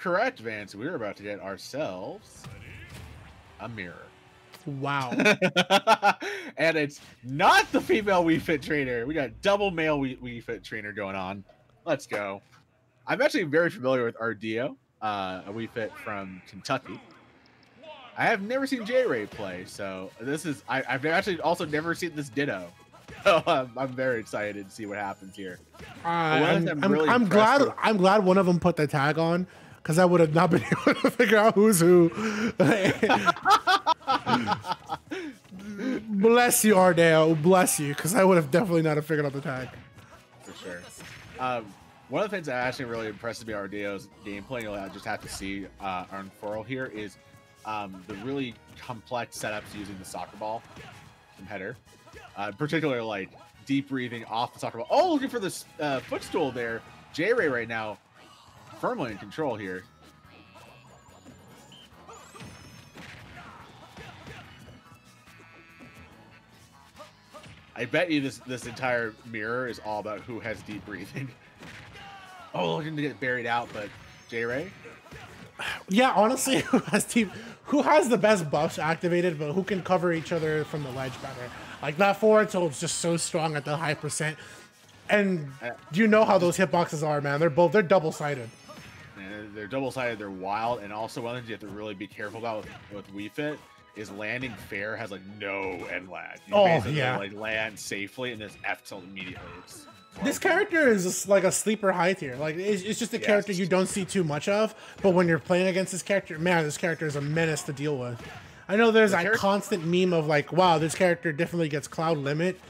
correct, Vance. We're about to get ourselves a mirror. Wow. and it's not the female Wii Fit trainer. We got double male Wii, Wii Fit trainer going on. Let's go. I'm actually very familiar with Ardeo, uh, a Wii Fit from Kentucky. I have never seen JayRay play, so this is I, have actually also never seen this Ditto. So I'm, I'm very excited to see what happens here. Uh, I'm, I'm, really I'm glad with... I'm glad one of them put the tag on because I would have not been able to figure out who's who. Bless you, Ardeo. Bless you, because I would have definitely not have figured out the tag. For sure. Um, one of the things that actually really impresses me Ardeo's gameplay, you'll I just have to see uh, unfurl here, is um, the really complex setups using the soccer ball from header. Uh, particularly like deep breathing off the soccer ball. Oh, looking for this uh, footstool there. JayRay right now firmly in control here. I bet you this this entire mirror is all about who has deep breathing. oh, looking to get buried out, but JayRay. Yeah, honestly, who has deep who has the best buffs activated, but who can cover each other from the ledge better? Like that forward tilt's just so strong at the high percent. And uh, do you know how those hitboxes are, man? They're both they're double sided. They're double sided. They're wild, and also one thing you have to really be careful about with, with Wii Fit is landing fair has like no end lag. You oh yeah, like land safely and just F tilt immediately. It's this character is just like a sleeper high tier. Like it's, it's just a character you don't see too much of, but when you're playing against this character, man, this character is a menace to deal with. I know there's the a constant meme of like, wow, this character definitely gets cloud limit,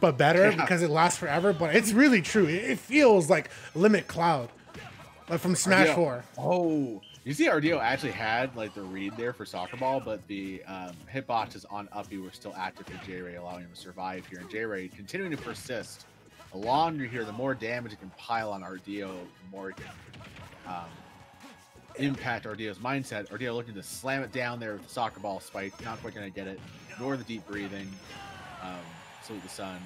but better yeah. because it lasts forever. But it's really true. It feels like limit cloud, like from Smash Four. Oh, you see, Ardeo actually had like the read there for soccer ball, but the um, hitboxes on Uppy were still active for JayRay, allowing him to survive here. And JayRay continuing to persist the longer here, the more damage it can pile on Ardeo, the more it can um, impact Ardeo's mindset. Ardeo looking to slam it down there with the soccer ball spike, not quite going to get it, nor the deep breathing. Um, salute the sun.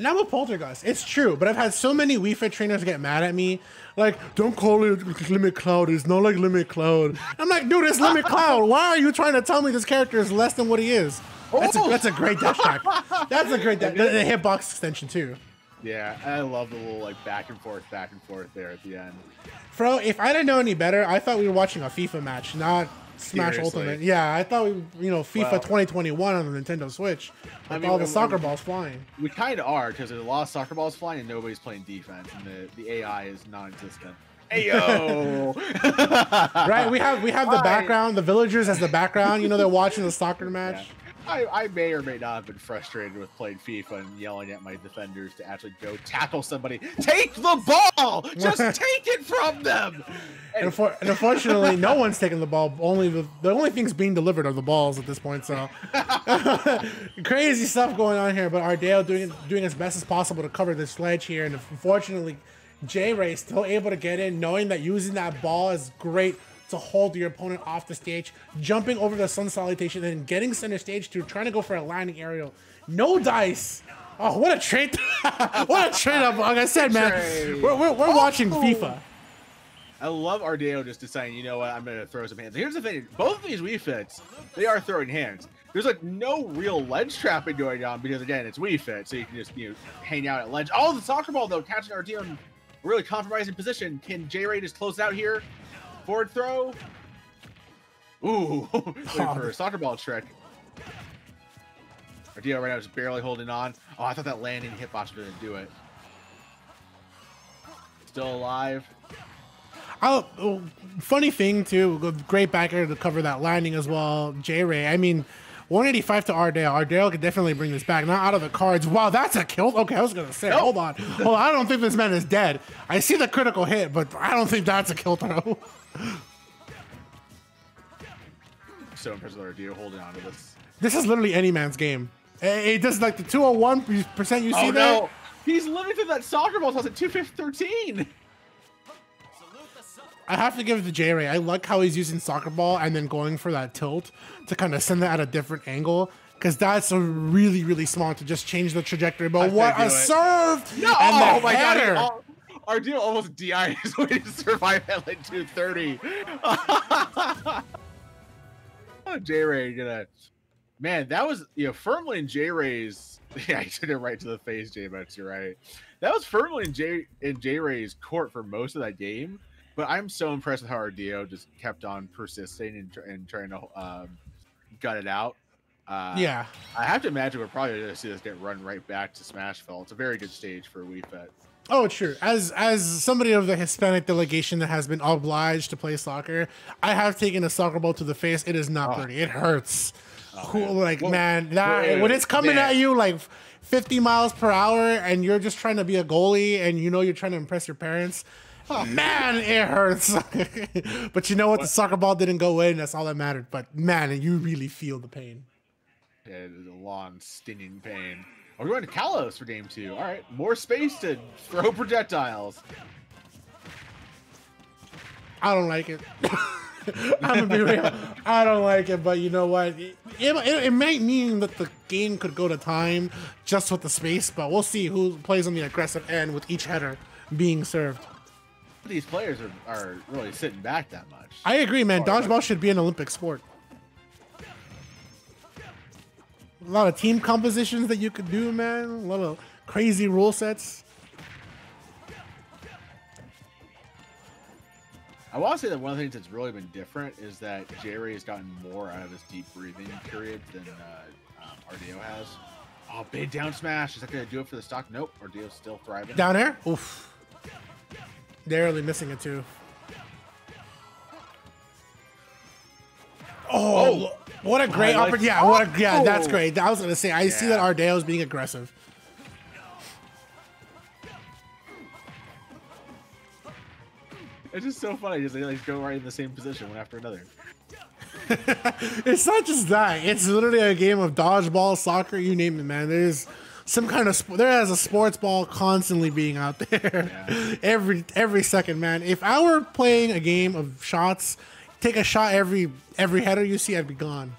And I'm a poltergeist. It's true, but I've had so many Wii Fit trainers get mad at me. Like, don't call it Limit Cloud. It's not like Limit Cloud. I'm like, dude, it's Limit Cloud. Why are you trying to tell me this character is less than what he is? That's a, that's a great dash track. That's a great dash. The, the hitbox extension, too. Yeah, I love the little like back and forth, back and forth there at the end. Bro, if I didn't know any better, I thought we were watching a FIFA match, not Smash Seriously. Ultimate. Yeah, I thought we, you know, FIFA well, 2021 on the Nintendo Switch with I mean, all the soccer balls flying. We kind of are because there's a lot of soccer balls flying and nobody's playing defense, and the, the AI is non-existent. Ayo! right, we have we have the background, the villagers as the background. You know, they're watching the soccer match. Yeah. I, I may or may not have been frustrated with playing FIFA and yelling at my defenders to actually go tackle somebody. Take the ball! Just take it from them! And, and, unfortunately, no one's taking the ball. Only the, the only things being delivered are the balls at this point. So crazy stuff going on here. But Ardeo doing doing as best as possible to cover this sledge here, and unfortunately, JayRay still able to get in, knowing that using that ball is great to hold your opponent off the stage, jumping over the sun salutation, and getting center stage to trying to go for a landing aerial. No dice. Oh, what a trade! what a trade up! Like I said, man, we're, we're, we're oh. watching FIFA. I love Ardeo just deciding, you know what, I'm gonna throw some hands. Here's the thing: both of these Wii Fits, they are throwing hands. There's like no real ledge trapping going on because again, it's Wii Fit, so you can just you know hang out at ledge. Oh, the soccer ball though, catching Ardeo in really compromising position. Can JayRay just close out here? Forward throw. Ooh, for a soccer ball trick. Ardeo right now is barely holding on. Oh, I thought that landing hitbox was going to do it. Still alive. Oh, oh, funny thing too, great back air to cover that landing as well. JayRay. I mean, 185 to Ardeo. Ardeo could definitely bring this back. Not out of the cards. Wow, that's a kill. Okay, I was gonna say, nope. hold on, hold on. I don't think this man is dead. I see the critical hit, but I don't think that's a kill throw. so impressed with Ardeo holding on to this. This is literally any man's game. It does like the 201 percent you see oh, there. No. He's limited that soccer ball toss at 213. I have to give it to JayRay. I like how he's using soccer ball and then going for that tilt to kind of send that at a different angle. Because that's a really, really smart to just change the trajectory. But what a it. serve! No, and oh my header. god! Ardeo almost DI his way to survive at like 230. oh, JayRay gonna man, that was you know firmly in JayRay's yeah, I took it right to the face, J Bucks, you're right. That was firmly in J in JayRay's court for most of that game. But I'm so impressed with how Ardeo just kept on persisting and, tr- and trying to um, gut it out. Uh, yeah, I have to imagine we're probably going to see this get run right back to Smashville. It's a very good stage for Wii Fit. Oh, sure. As as somebody of the Hispanic delegation that has been obliged to play soccer, I have taken a soccer ball to the face. It is not Oh. pretty. It hurts. Oh, Cool, man. like Well, man, that wait, when it's coming at you like 50 miles per hour, and you're just trying to be a goalie, and you know you're trying to impress your parents. Oh, hmm. Man, it hurts. but you know what? The soccer ball didn't go in. That's all that mattered. But man, you really feel the pain. Yeah, it is a long, stinging pain. We're going to Kalos for game two. All right, more space to throw projectiles. I don't like it. I'm gonna be real. I don't like it, but you know what? It, it, it might mean that the game could go to time just with the space, but we'll see who plays on the aggressive end with each header being served. These players are, are really sitting back that much. I agree, man. Dodgeball should be an Olympic sport. A lot of team compositions that you could do, man. A lot of crazy rule sets. I want to say that one of the things that's really been different is that JayRay has gotten more out of his deep breathing period than uh, um, Ardeo has. Oh, big down smash. Is that going to do it for the stock? Nope. Ardeo's still thriving. Down there? Oof. Really missing it too. Oh, Oh. what a great opportunity! Yeah, what a, yeah, that's Oh. great. I was gonna say, I see Yeah. that Ardeo's being aggressive. It's just so funny because they like go right in the same position one after another. It's not just that; it's literally a game of dodgeball, soccer, you name it, man. There's some kind of sp- there is a sports ball constantly being out there Yeah. every every second, man. If I were playing a game of shots, take a shot every every header you see, I'd be gone.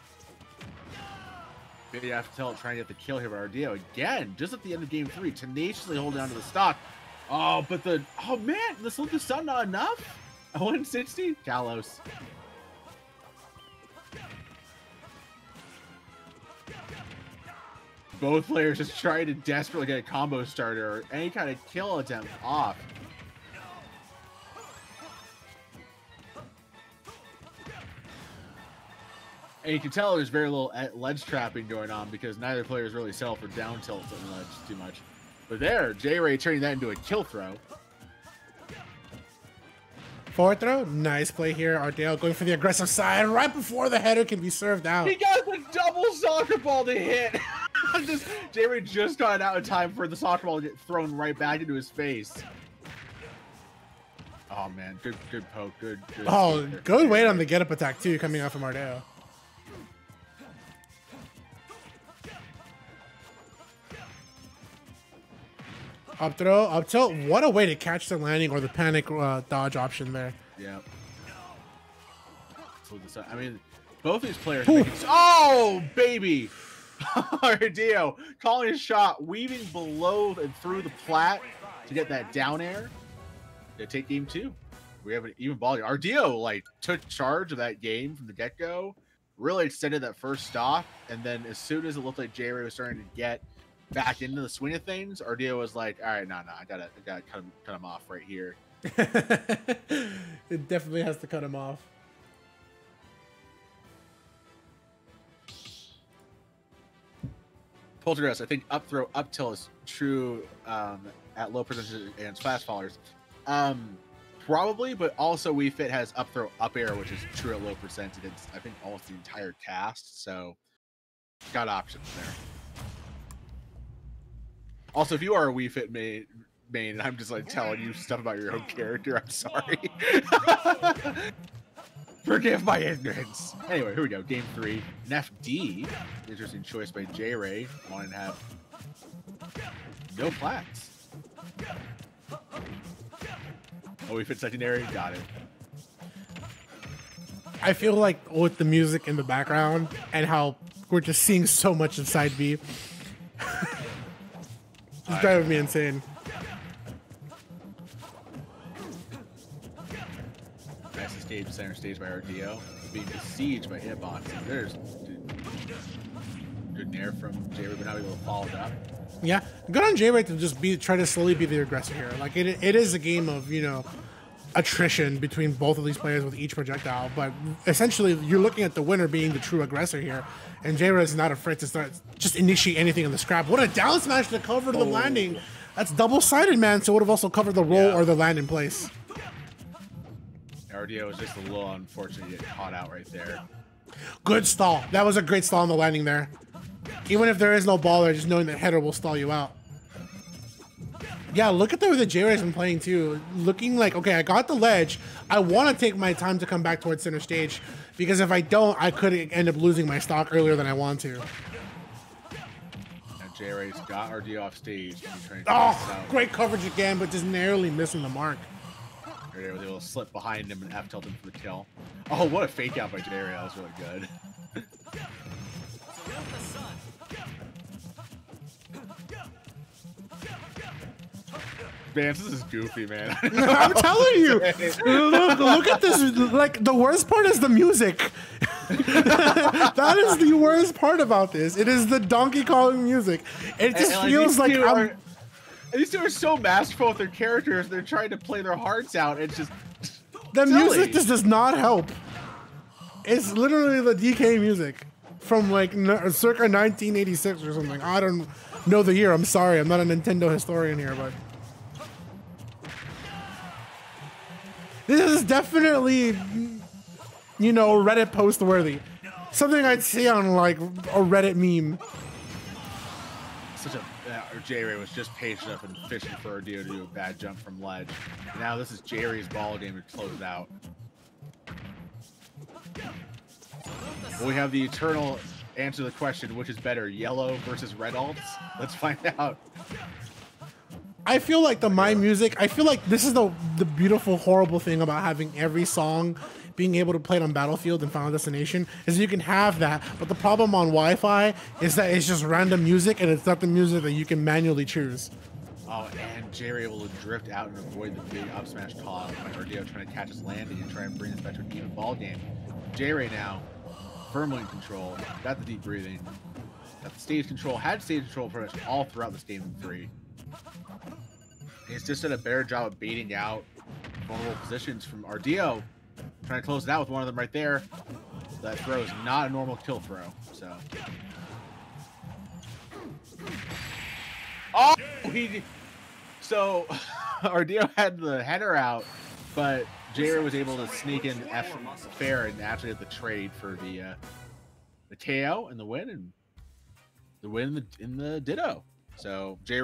Maybe to tell trying to get the kill here by Ardeo again, just at the end of game three, tenaciously holding on to the stock. Oh, but the oh man, slip of sun not enough. 160? Kalos. Both players just trying to desperately get a combo starter or any kind of kill attempt off. And you can tell there's very little ledge trapping going on because neither player is really set up for down tilt on ledge too much. But there, JayRay turning that into a kill throw. Forward throw, nice play here. Ardeo going for the aggressive side right before the header can be served out. He got the double soccer ball to hit. just JayRay just got out in time for the soccer ball to get thrown right back into his face. Oh man, good good poke, good good. Oh, escape there. good weight on the get up attack too, coming out from Ardeo. Up throw, up tilt. What a way to catch the landing or the panic uh, dodge option there. Yeah. I mean, both these players. making- oh, baby! Ardeo calling a shot, weaving below and through the plat to get that down air. To take game two. We have an even ball. here. Ardeo like took charge of that game from the get go, really extended that first stop, and then as soon as it looked like JayRay was starting to get back into the swing of things, Ardeo was like, "All right, no, no, I gotta, I gotta cut him, cut him off right here." it definitely has to cut him off. Poltergeist, I think up throw up tilt is true um, at low percentage against fast fallers. Um, probably, but also Wii Fit has up throw up air, which is true at low percent against I think almost the entire cast. So got options there. Also, if you are a Wii Fit main, main, and I'm just like telling you stuff about your own character, I'm sorry. Forgive my ignorance. Anyway, here we go. Game three. Nef D. Interesting choice by JayRay. Wanting to have no flats. Oh, Wii Fit secondary. Got it. I feel like with the music in the background and how we're just seeing so much side B, He's driving me insane. Fastest stage, center stage by Ardeo. Being besieged by hitbox. There's dude, good nair from Jaybird, but now we will follow it up. Yeah, good on Jaybird to just be try to slowly be the aggressor here. Like it, it is a game of you know attrition between both of these players with each projectile, but essentially you're looking at the winner being the true aggressor here, and JayRay is not afraid to start just initiate anything in the scrap. What a down smash to cover the Oh. landing. That's double sided, man. So it would have also covered the roll Yeah. or the land in place. Ardeo was just a little unfortunate to get caught out right there. Good stall. That was a great stall on the landing there. Even if there is no ball there, just knowing that header will stall you out. Yeah, look at the way the JayRay's been playing too. Looking like, okay, I got the ledge. I want to take my time to come back towards center stage because if I don't, I could end up losing my stock earlier than I want to. And JayRay's got Ardeo off stage. and he's trying to Oh, great coverage again, but just narrowly missing the mark. Ardeo was able to slip behind him and F tilt him for the kill. Oh, what a fake out by JayRay. That was really good. Vance, this is goofy, man. I'm telling you. Look, look at this. Like the worst part is the music. that is the worst part about this. It is the Donkey Kong music. It just And, feels these like two I'm. are- these two are so masterful with their characters. They're trying to play their hearts out. It's just The silly. music just does not help. It's literally the DK music from like n- circa 1986 or something. I don't know the year. I'm sorry. I'm not a Nintendo historian here, but this is definitely, you know, Reddit post worthy. Something I'd see on like a Reddit meme. such a. Uh, JayRay was just patient enough and fishing for Ardeo to do a bad jump from ledge. Now this is JayRay's ball game to close out. We have the eternal answer to the question, which is better, yellow versus red alts? Let's find out. I feel like the oh my music. I feel like this is the the beautiful, horrible thing about having every song being able to play it on Battlefield and Final Destination is you can have that, but the problem on Wi-Fi is that it's just random music and it's not the music that you can manually choose. Oh, and JayRay able to drift out and avoid the big up smash call by Ardeo trying to catch his landing and try and bring us back to an even ball game. JayRay now firmly in control, got the deep breathing, got the stage control, had stage control pretty much all throughout this game in three. He's just done a better job of beating out vulnerable positions from Ardeo, trying to close it out with one of them right there. That throw is not a normal kill throw, so. Oh, he. So, Ardeo had the header out, but Jair was able to sneak in F fair and actually get the trade for the uh, the KO and the win and the win in the, in the Ditto. So J